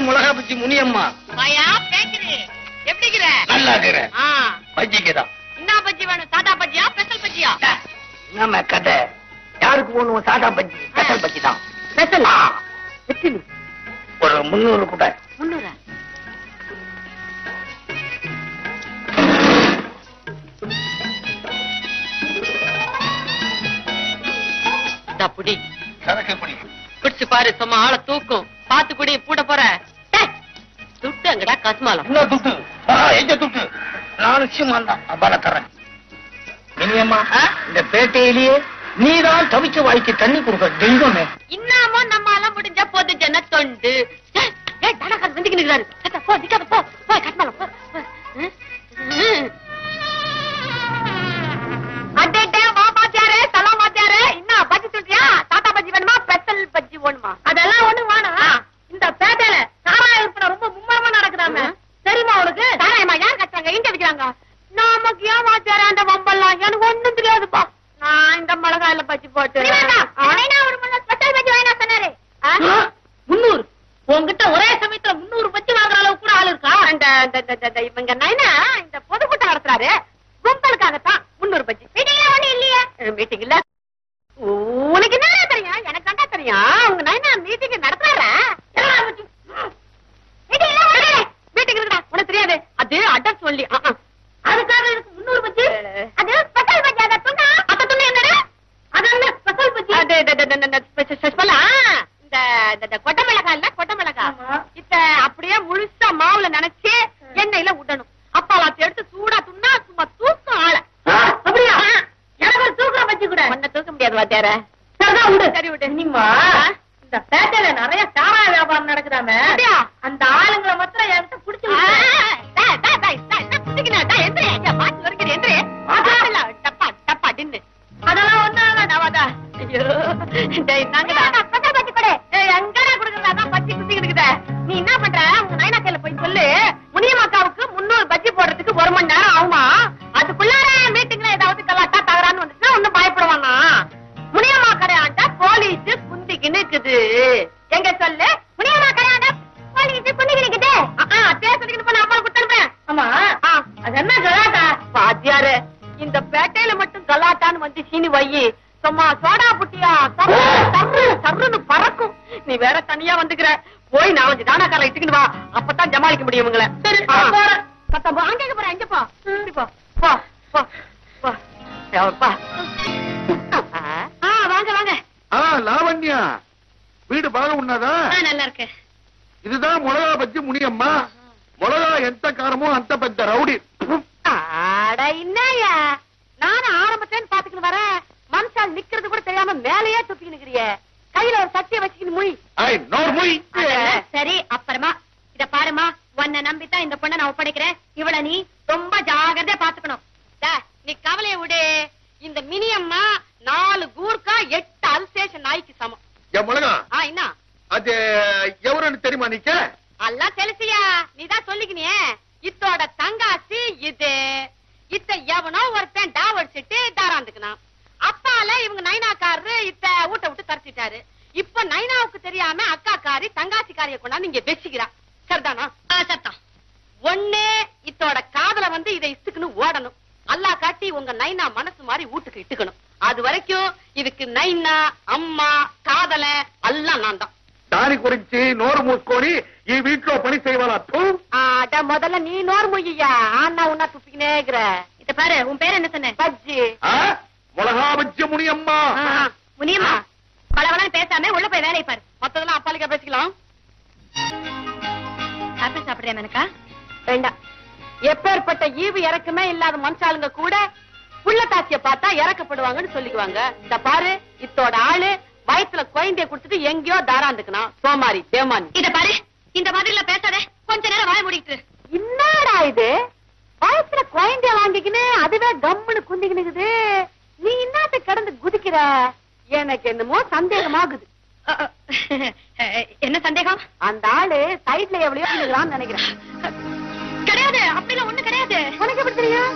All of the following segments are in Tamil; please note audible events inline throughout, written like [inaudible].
மிளகா பச்சி முனியம்மா. வாயா பேக்குது எப்படிங்கிற நல்லா இருக்கிறேன் ஆ. பஜ்ஜிக்குதான் என்ன பஜ்ஜி வேணும்? சாதா பஜ்ஜியா ஸ்பெஷல் பஜ்ஜியா? நம்ம கதை? யாருக்கு போகணும் சாதா பஜ்ஜி? ஸ்பெஷல் பஜ்ஜி தான் ஸ்பெஷல். ஒரு முந்நூறு கூட. முன்னூறா குடிச்சு பாரு சும்மா ஆளை தூக்கும். பாத்து குடி பூட்ட போற. துட்டு என்ன துட்டு? ஆ, எங்க துட்டு? நானும் சீமான் தான் அப்பால தரேன். இனியம்மா இந்த பேட்டையிலேயே நீதான் தவிச்ச வாய்க்கு தண்ணி கொடுக்க தெய்வமே. இன்னாமோ நம்ம எல்லாம் முடிஞ்ச போது ஜன தொண்டு தனக்காரர் வந்துக்கின்னு இருக்கிறாரு. சத்தா, போ நிக்காத போ போ கஸ்மாலம் போ போ. ம், ம். அடடே, வா மாத்தியாரே, தலா மாத்தியாரே. என்ன, பஜ்ஜி சுட்டியா? தாத்தா பஜ்ஜி வேணுமா ஸ்பெஷல் பஜ்ஜி வேணுமா அதெல்லாம் ஒண்ணு வேணாம் இந்த பேட்டையில சாராய விற்பனை ரொம்ப மும்மரமா நடக்குதாமே ம். தெரியுமா உனக்கு சாராயமா யார் கட்டுறாங்க எங்க விக்கிறாங்க நமக்கு ஏன் வாத்தியாரே அந்த வம்பெல்லாம் எனக்கு ஒண்ணும் தெரியாதுப்பா நான் இந்த மிளகாயில பஜ்ஜி போட்டு ஒரு முள்ள ஸ்பெஷல் பஜ்ஜி வேணா சொன்னாரு முன்னூறு உன்கிட்ட ஒரே சமயத்துல முன்னூறு பஜ்ஜி வாங்குற அளவுக்கு கூட ஆள் இருக்கா அந்த இந்த- இந்த- இந்த- இவங்க நைனா இந்த பொதுக்கூட்டம் நடத்துறாரு கும்பலுக்காகத்தான் முன்னூறு பஜ்ஜி மீட்டிங்ல ஒண்ணு இல்லையே மீட்டிங் இல்ல உனக்கு என்ன தெரியும் எனக்கு கண்டா தெரியும் உங்க நைனா மீட்டிங் நடத்துறாரா மீட்டிங் இருக்குடா உனக்கு தெரியாது அது அட்ரஸ் சொல்லி கலாட்டான்னு வந்து சீனி வையி சும்மா சோடா புட்டியா சர்ருன்னு பறக்கும். நீ வேற தனியா வந்துக்கிற. போய் நாலஞ்சு தானாக்கார இட்டுக்கிட்டு வா. அப்பதான் ஜமாளிக்க முடியும் உங்களை சரி. நான் போறேன். போ. அங்க போற அங்க போ. இப்படி போ. போ போ போ. எவப்பா ஆ வாங்க வாங்க. ஆ லாவண்யா. வீடு பாக உண்ணாதா? ஆ, நல்லா இருக்கு இதுதான் மிளகா பஜ்ஜி முனியம்மா. மிளகா எந்த காரமோ அந்த பெத்த ரவுடி. அட என்னய்யா? நானும் ஆரம்பத்துல பாத்துக்கிட்டு வரேன் மனுஷால் நிக்கிறது கூட தெரியாம மேலேயே துப்பிக்கிட்டு இருக்கிறியே கையில ஒரு சட்டியை வச்சுக்கிட்டு முய். முய். சரி அப்புறமா. இத பாருமா உன்னை நம்பித்தான் இந்த பொண்ணை நான் ஒப்படைக்கிறேன். இவள நீ ரொம்ப ஜாகிரதையா பாத்துக்கணும் நீ கவலைய விடு. இந்த மினியம்மா நாலு கூர்க்கா எட்டு அல்சேஷன் நாய்க்கு சமம். என்ன அது எவருன்னு தெரியுமா நீக்க? எல்லாம் தெரிசியா நீதான் சொல்லிக்கினியே. இத்தோட தங்காசி இது. இத்த எவனோ ஒருத்தன் டாவ் அடிச்சிட்டு தாராந்துக்கணும் அப்பால இவங்க நைனாக்காரரு இத்த ஊட்ட விட்டு தரச்சிட்டாரு. இப்ப நைனாவுக்கு தெரியாம அக்காக்காரி தங்காசிக்காரிய கொண்டாந்து இங்க வச்சுக்கிறா. சரிதானா? சரிதான். ஒண்ணு இத்தோட காதல வந்து இதை இத்துக்குன்னு ஓடணும். அல்லா காட்டி உங்க நைனா மனசு மாதிரி வீட்டுக்கு இட்டுக்கணும். அது வரைக்கும் இதுக்கு நைனா அம்மா காதல எல்லாம் நான் தான் దాని గురించి నోరు మూసుకొని ఈ వీటిలో పని చేయవాలా తూ அட முதல்ல நீ நோர் மொய்யா ஆனா உன்னா துப்பிக்கினே இருக்கிற இத பாரு உன் பேர் என்ன சொன்ன பஜ்ஜி ఆ? మొలగా బజ్జి మునియమ్మ முனியம்மா பலவளம் பேசாம உள்ள போய் வேலையை பாரு மத்ததெல்லாம் அப்பாலிக்கா பேசிக்கலாம் ஆப்பிள் சாப்பிடுறியா எனக்கா வேண்டாம் எப்பேற்பட்ட ஈவு இறக்குமே இல்லாத மனுஷாளுங்க கூட புள்ள தாச்சிய பார்த்தா இறக்கப்படுவாங்கன்னு சொல்லிக்குவாங்க இந்த பாரு இத்தோட ஆளு வயித்துல குழந்தைய குடுத்துட்டு எங்கேயோ தாராந்துக்கணும் சோமாரி தேமானி. இத பாரு இந்த மாதிரி எல்லாம் பேசாத கொஞ்ச நேரம் வாய முடிக்கிட்டு என்னடா இது? வயசுல குழந்தைய வாங்கிக்கின்னு அதுவே கம்முன்னு குந்திக்கினுக்குது நீ என்னத்த கிடந்து குதிக்கிற? எனக்கு என்னமோ சந்தேகமாகுது. என்ன சந்தேகம்? அந்த ஆளு சைட்ல எவ்வளவு இருக்கிறான்னு நினைக்கிறேன். கிடையாது அப்படிலாம் ஒண்ணு கிடையாது. உனக்கு எப்படி தெரியும்?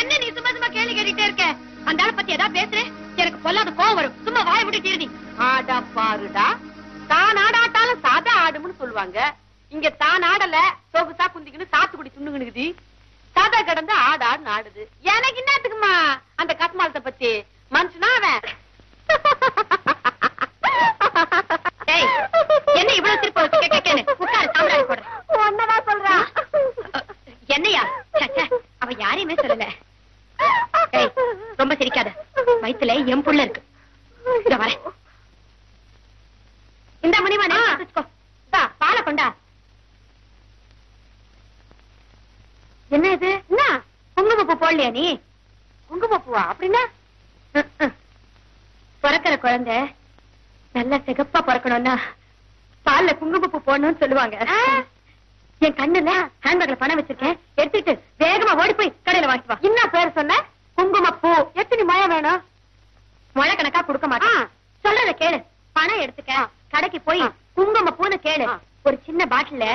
என்ன நீ சும்மா சும்மா கேள்வி கேட்டுட்டே இருக்க? அந்த ஆளை பத்தி ஏதாவது பேசுற. எனக்கு பொல்லாத கோவம் வரும். சும்மா வாய விட்டு தீருதி ஆடா பாருடா. தான் ஆடாட்டாலும் சாதா ஆடுவாங்க இங்க தான் ஆடல சொகுசா குந்திக்கின்னு சாத்துக்குடி துண்ணுகினுக்குது சதை கிடந்து ஆடு ஆடுன்னு ஆடுது. எனக்கு என்னத்துக்குமா அந்த கஸ்மாலத்தை பத்தி. மனுஷனா அவன். என்ன இவ்வளவு திருப்ப? உட்காரு, சாம்பிராணி போடுறேன். ஒன்னதான் சொல்றான் என்னையா? அவ யாரையுமே சொல்லல. ரொம்ப சிரிக்காத. வயித்துல என் புள்ள இருக்கு. இந்த மணிவனே பாலை கொண்டா. என்ன இது? என்ன? குங்குமப்பூ போடலையா நீ? குங்குமப்பூவா? அப்படின்னா. பிறக்கிற குழந்தை நல்ல சிகப்பா பிறக்கணும்னா பால்ல குங்குமப்பூ போடணும்னு சொல்லுவாங்க. என் கண்ணுல ஹேண்ட்பேக்ல பணம் வச்சிருக்கேன். எடுத்துட்டு வேகமா ஓடி போய் கடையில வாங்கிட்டு வா. என்ன பேர் சொன்ன? குங்குமப்பூ. எத்தனை மழை வேணும்? முளை கணக்கா கொடுக்க மாட்டேன். சொல்றத கேளு. பணம் எடுத்துக்க. கடைக்கு போய் குங்குமப்பூன்னு கேளு. ஒரு சின்ன பாட்டில்ல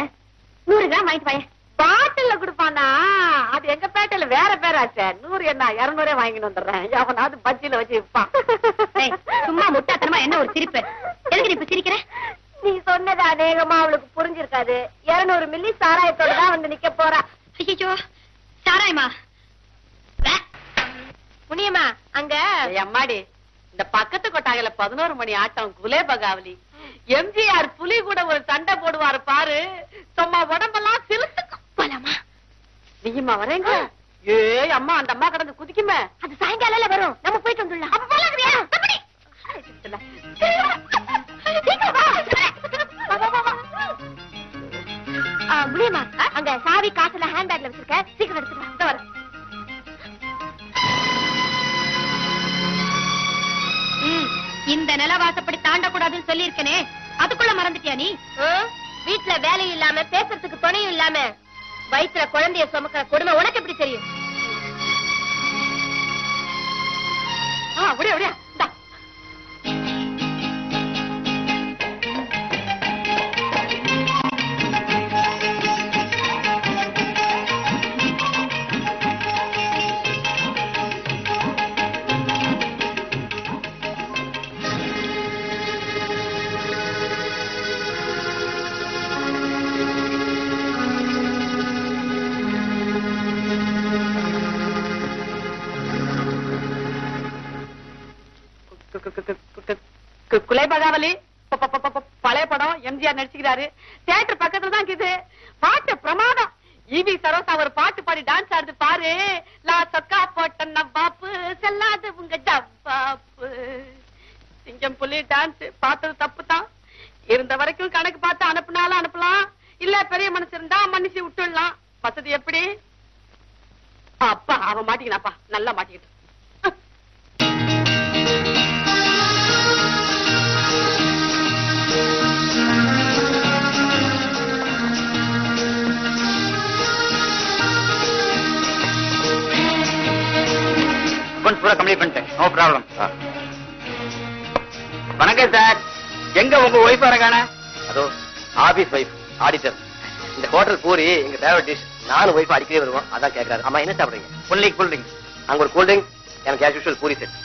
நூறு கிராம் வாங்கிட்டு வாயேன். பாட்டில்ல கொடுப்பானா? அது எங்க பேட்டையில வேற பேராச்சே நூறு என்ன? இருநூறே வாங்கிட்டு வந்துடுறேன். எவனாவது பஜ்ஜில வச்சு விற்பான் சும்மா முட்டாத்தனமா என்ன ஒரு சிரிப்பு? எதுக்கு நீ இப்ப சிரிக்கிற? நீ சொன்னது அநேகமா அவளுக்கு புரிஞ்சிருக்காது. இருநூறு மில்லி சாராயத்தோட தான் வந்து நிக்க போறா. ஐயோ சாராயமா. முனியம்மா அங்க அம்மாடி இந்த பக்கத்து கொட்டாயில பதினோரு மணி ஆட்டம் குலே பகாவலி. எம்ஜிஆர் புலி கூட ஒரு சண்டை போடுவாரு பாரு. சும்மா உடம்பெல்லாம் சிலுத்துக்கும். போலாமா? நீயுமா வரேங்க? ஏய் அம்மா அந்த அம்மா கடந்து குதிக்குமே. அது சாயங்காலம் வரும். நம்ம போயிட்டு வந்துடலாம். முடியுமா அங்க சாவி காசுல ஹேண்ட் பேக்ல வச்சிருக்கேன் சீக்கிரம் எடுத்துட்டு வா. இந்த நிலவாசப்படி தாண்டக்கூடாதுன்னு சொல்லியிருக்கனே. அதுக்குள்ள மறந்துட்டியா நீ? வீட்டுல வேலையும் இல்லாம பேசுறதுக்கு துணையும் இல்லாம வயிற்றுல குழந்தைய சுமக்கிற கொடுமை உனக்கு எப்படி தெரியும்? ஆ அப்படியே இந்தா. பழைய படம் எம்ஜிஆர் நடிச்சுக்கிறாரு. தியேட்டர் பக்கத்துல தான் இருக்குது. பாட்டு பிரமாதம். ஈவி சரோசா ஒரு பாட்டு பாடி டான்ஸ் ஆடுது பாரு. லா சொக்கா போட்ட நவ்வாப்பு செல்லாது உங்க டப்பாப்பு சிங்கம் புலி டான்ஸ் பார்த்தது தப்பு தான். இருந்த வரைக்கும் கணக்கு பார்த்து அனுப்புனாலும் அனுப்பலாம். இல்ல பெரிய மனசு இருந்தா மன்னிச்சு விட்டுடலாம். வசதி எப்படி? அப்பா அவன் மாட்டிக்கினாப்பா. நல்லா மாட்டிக்கிட்டு கம்ப்ளீட் பண்ணிட்டேன். நோ ப்ராப்ளம் வணக்கம் சார் எங்க உங்க ஒய்ஃப் வரகான அதோ ஆபீஸ் ஒய்ஃப் ஆடிட்டர் இந்த ஹோட்டல் பூரி எங்க ஃபேவரட் டிஷ் நாலு ஒய்ஃப் அடிக்கடி வருவோம். அதான் கேட்கறாரு அம்மா என்ன சாப்பிடுறீங்க? ஃபுல் ட்ரிங்க் ஃபுல் ட்ரிங்க் அங்க ஒரு கூல் ட்ரிங்க் எனக்கு ஆஸ் யூஷுவல் பூரி செட்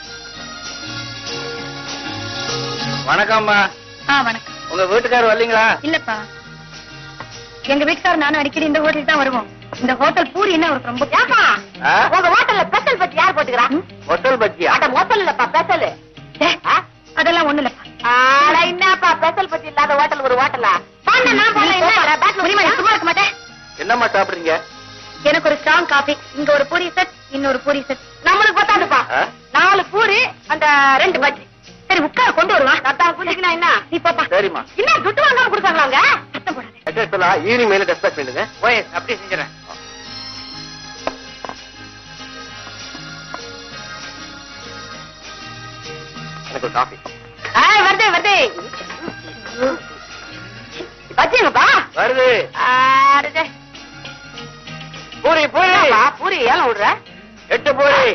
வணக்கம்மா வணக்கம். உங்க வீட்டுக்காரர் வரலீங்களா? இல்லப்பா. எங்க வீட்டுக்காரர் நானும் அடிக்கடி இந்த ஹோட்டல் தான் வருவோம். இந்த ஹோட்டல் பூரி என்ன அவருக்கு ரொம்ப ஏப்பா? உங்க ஹோட்டல்ல ஸ்பெஷல் பத்தி யார் போட்டுக்கிறா? ஹோட்டல் பத்தியா அட மொத்தம் இல்லப்பா அதெல்லாம் ஒண்ணு இல்லப்பா. ஆட என்னப்பா ஸ்பெஷல் பத்தி இல்லாத ஹோட்டல் ஒரு ஹோட்டலா பண்ண நான் போல உரிமை, சும்மா இருக்க மாட்டேன். என்னம்மா சாப்பிடுறீங்க? எனக்கு ஒரு ஸ்ட்ராங் காபி இங்க ஒரு பூரி செட் இன்னொரு பூரி செட் நம்மளுக்கு பத்தாதுப்பா? நாலு பூரி அந்த ரெண்டு பஜ்ஜி சரி உட்கார் கொண்டு வருவா. அதான் குடிக்கணும் என்ன? நீ போப்பா. சரிம்மா. என்ன துட்டு வாங்காம கொடுத்தாங்களா அவங்க சத்தம் போடாத அட்ரஸ் சொல்லலாம் ஈவினிங் மேல டெஸ்ட் பண்ணுங்க ஓய் அப்படியே செஞ்சுறேன் எனக்கு ஒரு காஃபி வருதே வருதே. பஜ்ஜிங்கப்பா வருது. பூரி பூரி. பூரி ஏலம் விடுற? எட்டு பூரி.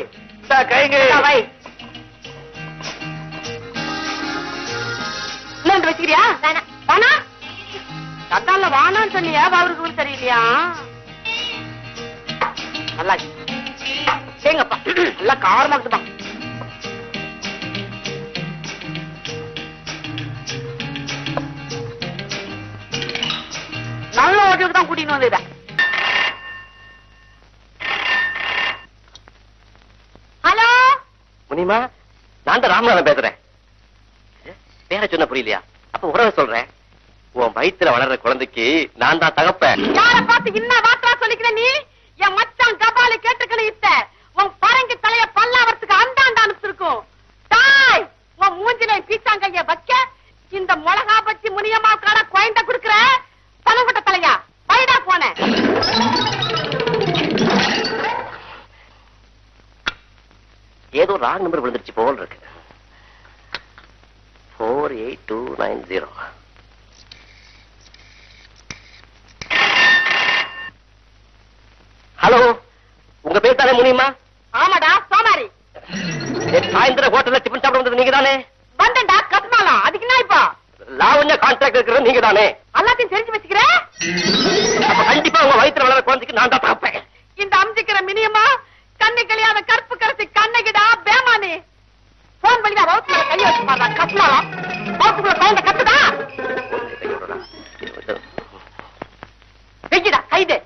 கைங்க. இந்தா வை. இன்னொன்று வச்சுக்கிறியா. வேணா. அதான்ல வானான்னு சொன்னியா அவருக்கு ஊர் சரியில்லையா? நல்லா. ஏங்கப்பா நல்லா காரமா இருக்குப்பா கூட்டின்னு வந்துடுறேன் ஹலோ முனிமா நான் தான் ராமநாதன் பேசுறேன். பேர சொன்ன புரியலையா? அப்ப உறவை சொல்றேன். உன் வயித்துல வளர்ற குழந்தைக்கு நான் தான் தகப்பேன். யார பார்த்து என்ன வார்த்தா சொல்லிக்கிற நீ? என் மச்சான் கபாலி கேட்டுக்கணும் இத்த. உன் பரங்கி தலைய பல்லாவரத்துக்கு அந்தாண்ட அனுப்பிச்சிருக்கும். தாய் உன் மூஞ்சில பீச்சாங்கைய வைக்க இந்த மிளகா பச்சி முனியம்மா கால குழந்த குடுக்குற. ஏதோ ராங் நம்பர் விழுந்துருச்சு போல் இருக்கு. Four eight two nine zero hello உங்க பேர் தானே முனியுமா? ஆமாடா சோமாரி. சாயந்தரம் ஹோட்டல்ல டிஃபன் சாப்பிட வந்தது நீங்க தானே வந்தேன்டா கத்மாலம் அதுக்கு என்ன இப்போ? லாவண்யா கான்ட்ராக்ட் இருக்கிறது நீங்க தானே எல்லாத்தையும் தெரிஞ்சு வச்சுக்கிற அப்ப கண்டிப்பா உங்க வயித்துல வளர்ற குழந்தைக்கு நான் தான் தகப்பேன் இந்த அம்சிக்கிற மினியமா? கண்ணு கழியாத கற்பு கரசி கண்ணகிடா பேமானி. போன் பண்ணி ரோட்ல கைய வச்சு கத்மாலம் ரோட்டுக்குள்ள குழந்தை கத்துதா வெய்யிடா கைது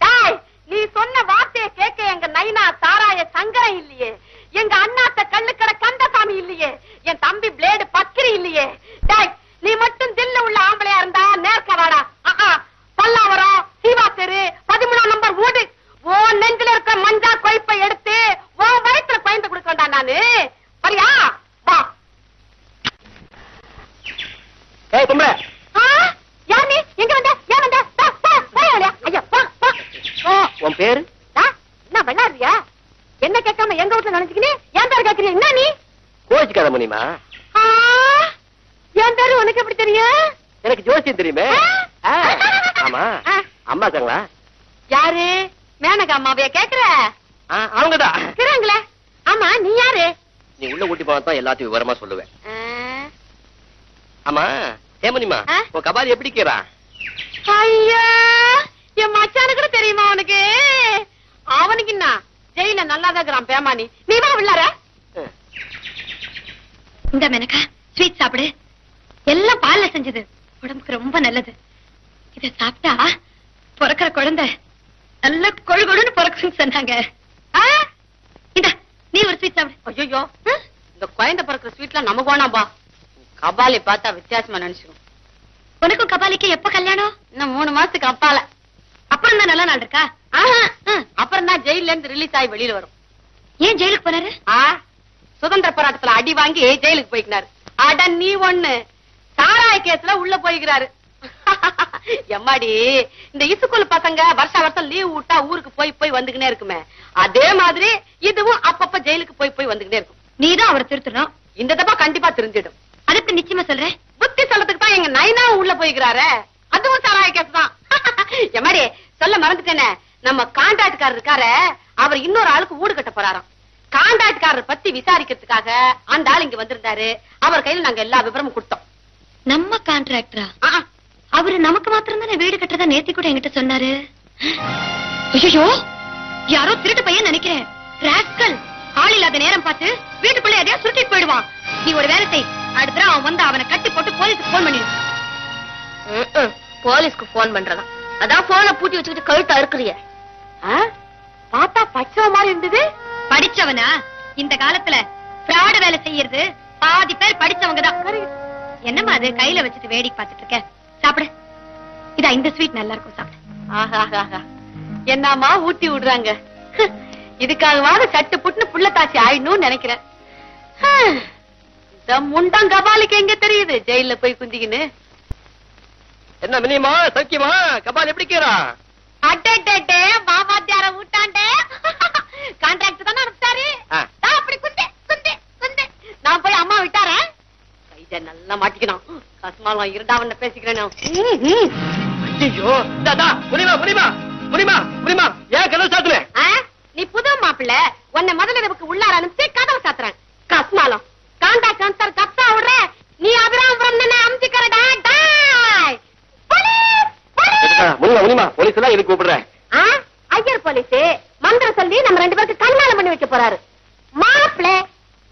டேய், நீ சொன்ன வார்த்தையை கேட்க எங்க நைனா தாராய சங்கரம் இல்லையே எங்க அண்ணாத்த கள்ளுக்கடை கந்தசாமி இல்லையே என் தம்பி பிளேடு பக்கிரி இல்லையே டேய் நீ மட்டும் தில்லு உள்ள ஆம்பளையா இருந்தா நேர்க்க வாடா ஆஹா, பல்லாவரம் சீவா தெரு பதிமூணாம் நம்பர் வீடு ஓ நெஞ்சில இருக்க மஞ்சா கொய்ப்பை எடுத்து உன் வயித்துல பயந்து கொடுக்கண்டா நானு சரியா வா ஏய் பொம்பளை ஆ, யார் நீ எங்க வந்த ஏன் வந்த வா, வா, வா, வா. ஐயா வா வா ஓ உன் பேரு? என்ன விளையாடுறியா என்ன கேட்காம எங்க வீட்டுல நினைச்சுக்கினே என் பேர் கேட்கறியா என்ன நீ? கோச்சுக்காத முனியுமா ஆ, என் பேரு உனக்கு எப்படி தெரியும்? எனக்கு ஜோசியம் தெரியுமே. ஆமா. அம்மா இருக்காங்களா? யாரு? மேனகா அம்மாவைய கேக்குற? அவங்கதான் இருக்கிறாங்களே. ஆமா நீ யாரு? நீ உள்ள கூட்டி போனா எல்லாத்தையும் விவரமா சொல்லுவேன். ஆமா ஏமனிமா? உன் கபாலி எப்படி இருக்கிறா ஐயா! என் மச்சானு கூட தெரியுமா அவனுக்கு அவனுக்கு என்ன ஜெயில நல்லாதான் இருக்கிறான் பேமானி. நீ வா உள்ளார. இந்த மெனக்கா ஸ்வீட் சாப்பிடு. எல்லாம் பால்ல செஞ்சது. உடம்புக்கு ரொம்ப நல்லது. இத சாப்பிட்டா பிறக்கிற குழந்தை நல்ல கொழு கொழுன்னு பிறக்குன்னு சொன்னாங்க? இந்த நீ ஒரு ஸ்வீட் சாப்பிடு. ஐயோ இந்த குழந்தை பிறக்கிற ஸ்வீட்ல நமக்கு வேணாம்பா கபாலி பார்த்தா வித்தியாசமா நினைச்சிரும். உனக்கும் கபாலிக்கு எப்ப கல்யாணம்? இன்னும் மூணு மாசத்துக்கு அப்பால. அப்புறம் தான் நல்ல நாள் இருக்கா அப்புறம் தான் ஜெயில இருந்து ரிலீஸ் ஆகி வெளியில வரும். ஏன் ஜெயிலுக்கு போனாரு? சுதந்திர போராட்டத்துல அடி வாங்கி ஜெயிலுக்கு போய்க்கினாரு? அட நீ ஒண்ணு. சாராய கேஸ்ல உள்ள போய்க்கிறாரு. [laughs] எம்மாடி இந்த இசுக்குல் பசங்க வருஷ வருஷம் லீவ் விட்டா ஊருக்கு போய் போய் வந்துகினே இருக்குமே. அதே மாதிரி இதுவும் அப்பப்ப ஜெயிலுக்கு போய் போய் வந்துகினே இருக்கும். நீதான் அவரை திருத்தணும். இந்த தப்பா கண்டிப்பா தெரிஞ்சிடும் அதுக்கு நிச்சயமா சொல்றேன்? புத்தி சொல்லத்துக்கு தான் எங்க நைனாவும் உள்ள போய்க்கிறாரு. அதுவும் சாராய கேஸ் தான். [laughs] எம்மாடி சொல்ல மறந்துட்டேனே. நம்ம கான்ட்ராக்ட்காரர் இருக்காரு அவர் இன்னொரு ஆளுக்கு வீடு கட்ட போறாராம். கான்ட்ராக்ட்காரர் பத்தி விசாரிக்கிறதுக்காக அந்த ஆள் இங்க வந்திருந்தாரு. அவர் கையில நாங்க எல்லா விவரமும் கொடுத்தோம். நம்ம கான்ட்ராக்டரா. அவரு நமக்கு மாத்திரம் தானே வீடு கட்டுறதா நேத்தி கூட என்கிட்ட சொன்னாரு? ஐயோ யாரோ திருட்டு பையன் நினைக்கிறேன். ராஸ்கல். ஆள் இல்லாத நேரம் பார்த்து வீட்டுக்குள்ள எதையா சுருட்டிட்டு போயிடுவான். நீ ஒரு வேலை செய். அடுத்த அவன் வந்து அவனை கட்டி போட்டு போலீஸுக்கு போன் பண்ணிடு. போலீஸ்க்கு போன் பண்றதா அதான் போனை பூட்டி வச்சுக்கிட்டு கழுத்தா இருக்கிறிய பார்த்தா பச்சை மாதிரி இருந்தது. படிச்சவனா? இந்த காலத்துல fraud வேலை செய்யறது பாதி பேர் படிச்சவங்க தான். என்னம்மா அது? கையில வச்சுட்டு வேடிக்கை பார்த்துட்டு இருக்க. சாப்பிடு. இதா இந்த ஸ்வீட் நல்லா இருக்கும் சாப்பிடு. ஆஹா என்னம்மா ஊட்டி விடுறாங்க? இதுக்காகவாது சட்டு புட்டுன்னு புள்ள தாச்சி ஆயிடணும்னு நினைக்கிறேன். இந்த முண்டம் கபாலிக்கு எங்க தெரியுது? ஜெயில போய் குந்திக்கின்னு. என்ன மினிமா சௌக்கியமா? கபால் எப்படி இருக்கிறா? அட்டே மாமாத்தியார ஊட்டாண்டே. கான்ட்ராக்ட் தானே. நான் அப்படி குந்தே குந்தே குந்தே. நான் போய் அம்மா விட்டாரேன் கைத நல்லா மாட்டிக்கணும். கஸ்மாலம் இருந்தாவன்ன பேசிக்கிறேன். ஐயோ தாதா முனிமா முனிமா முனிமா முனிமா ஏன் கதவு சாத்துன? ஆ? நீ புது மாப்பிள்ள. உன்னை முதல்ல நமக்கு உள்ளார அனுப்பிச்சு கதவை சாத்துறேன். கஸ்மாலம். காண்டாக்ட் அனுப்பிச்சாரு டாய் போலீஸ் தான் எதுக்கு கூப்பிடுற ஆ? ஐயர் போலீஸ்? மந்திரம் சொல்லி நம்ம ரெண்டு பேருக்கு கல்யாணம் பண்ணி வைக்க போறாரு. மாப்பிள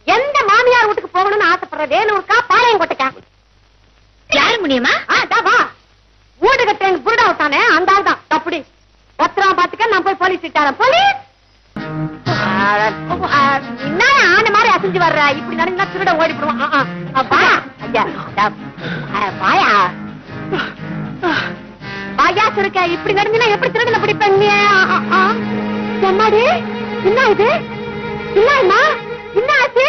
எந்த மாமியார் வீட்டுக்கு போகணும்னு ஆசைப்படுற வேலூருக்கா பாளையங்கோட்டைக்கா? யாரு முடியுமா வா. வீடு புருடா விட்டானே அந்த ஆள் தான். அப்படி பத்திரமா பாத்துக்க நான் போய் போலீஸ் விட்டாரன் போலீஸ்! என்ன ஆன மாதிரி அசைஞ்சு வர்ற? இப்படி நடந்தா திருட ஓடிப்படுவான் ஐயா. ஆ, வாயா சுருக்க இப்படி நடந்துனா எப்படி திருடனை பிடிப்பேன். எம்மாடி? என்ன இது? என்னம்மா என்ன ஆச்சு?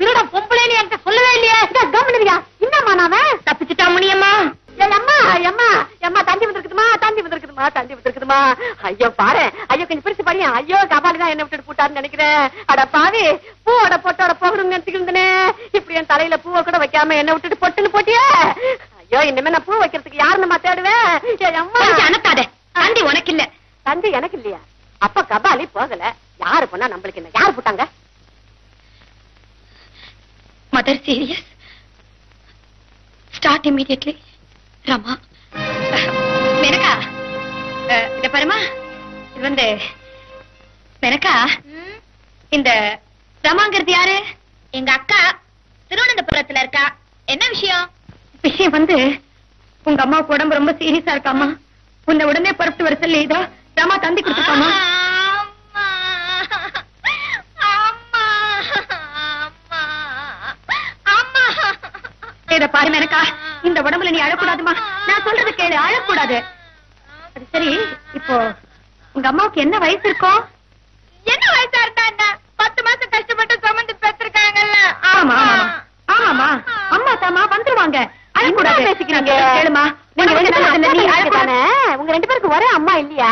திருட பொம்பளைன்னு என்கிட்ட சொல்லவே இல்லையே. கவனியா என்னம்மா நாம தப்பிச்சுட்டா முனியம்மா? அம்மா அம்மா. அம்மா தந்தி வந்திருக்குதுமா? தந்தி வந்திருக்குதுமா? தந்தி வந்திருக்குதுமா? ஐயோ பாரு. ஐயோ கொஞ்சம் பிரிச்சு பாரு ஐயோ கபாலி தான் என்ன விட்டுட்டு போட்டாருன்னு நினைக்கிறேன். அட பாவி. பூவோட பொட்டோட போகணும்னு நினைச்சுக்கிருந்தனே இப்படி என் தலையில பூவை கூட வைக்காம என்ன விட்டுட்டு பொட்டுன்னு போட்டியே. ஐயோ இனிமே நான் பூ வைக்கிறதுக்கு யாருன்னு தேடுவேன் தந்தி உனக்கு இல்ல. தந்தி எனக்கு இல்லையா? அப்ப கபாலி போகல. யாரு பண்ணா நம்மளுக்கு என்ன? யாரு போட்டாங்க? Mother serious start immediately Rama. Menaka இத பாருமா. இது வந்து மெனக்கா இந்த ரமாங்கிறது யாரு? எங்க அக்கா திருவனந்தபுரத்துல இருக்கா. என்ன விஷயம்? விஷயம் வந்து உங்க அம்மாவுக்கு உடம்பு ரொம்ப சீரியஸா இருக்காமா உன்னை உடனே புறப்பட்டு வர சொல்லி இதோ ரமா தந்தி கொடுத்துருக்காமா பாரு மெனக்கா இந்த உடம்புல நீ அழக்கூடாதுமா நான் சொல்றது கேளு அழக்கூடாது. அது சரி இப்போ உங்க அம்மாவுக்கு என்ன வயசு இருக்கும் என்ன வயசா இருந்தா பத்து மாசம் கஷ்டப்பட்டு சுமந்து பெற்றிருக்காங்கல்ல. ஆமா ஆமா ஆமாமா அம்மா தாமா வந்துருவாங்க. அழக்கூடாது பேசிக்கிறீங்க? கேளுமா. உங்க ரெண்டு பேரும் நீ அக்கா அழக்கூடாது உங்க ரெண்டு பேருக்கு ஒரே அம்மா இல்லையா.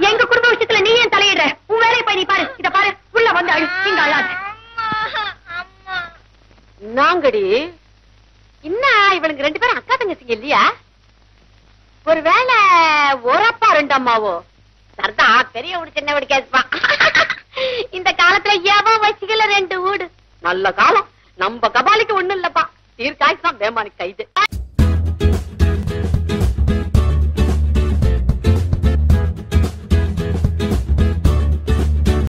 எங்க குடும்ப விஷயத்துல நீ ஏன் தலையிடுற? உன் வேலையை போய் நீ பாரு. இத பாரு. உள்ள வந்து அழு. இங்க அழாது. நாங்கடி இன்னும் இவனுக்கு ரெண்டு பேரும் அக்கா தங்கச்சிங்க இல்லையா? ஒருவேளை ஒரு அப்பா ரெண்டு அம்மாவோ? சரிதான் பெரிய வீடு சின்ன வீடு கேட்பான் இந்த காலத்துல எவன் வச்சுக்கல ரெண்டு வீடு நல்ல காலம். நம்ம கபாலிக்கு ஒண்ணு இல்லப்பா. தீர்க்காய்க்கு தான் பேமானி கைது